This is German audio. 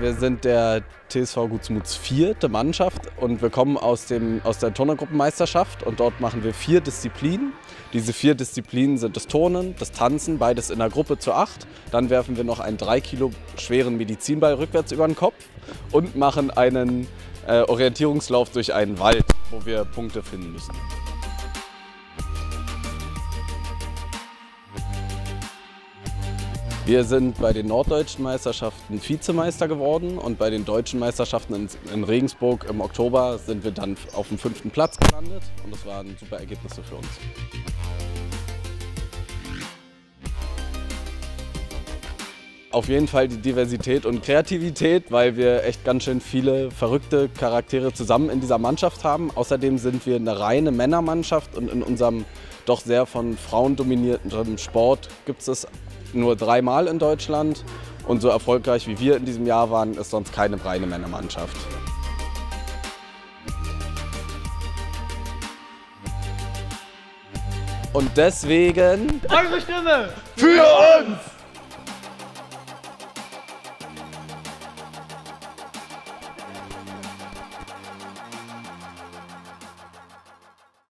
Wir sind der TSV Gutsmuts vierte Mannschaft und wir kommen aus, dem, aus der Turnergruppenmeisterschaft und dort machen wir vier Disziplinen. Diese vier Disziplinen sind das Turnen, das Tanzen, beides in der Gruppe zu acht. Dann werfen wir noch einen drei Kilo schweren Medizinball rückwärts über den Kopf und machen einen äh, Orientierungslauf durch einen Wald, wo wir Punkte finden müssen. Wir sind bei den norddeutschen Meisterschaften Vizemeister geworden und bei den deutschen Meisterschaften in, Regensburg im Oktober sind wir dann auf dem fünften Platz gelandet und das waren super Ergebnisse für uns. Auf jeden Fall die Diversität und Kreativität, weil wir echt ganz schön viele verrückte Charaktere zusammen in dieser Mannschaft haben. Außerdem sind wir eine reine Männermannschaft und in unserem doch sehr von Frauen dominierten Sport gibt es nur dreimal in Deutschland. Und so erfolgreich wie wir in diesem Jahr waren, ist sonst keine reine Männermannschaft. Und deswegen... Eure Stimme! Für uns!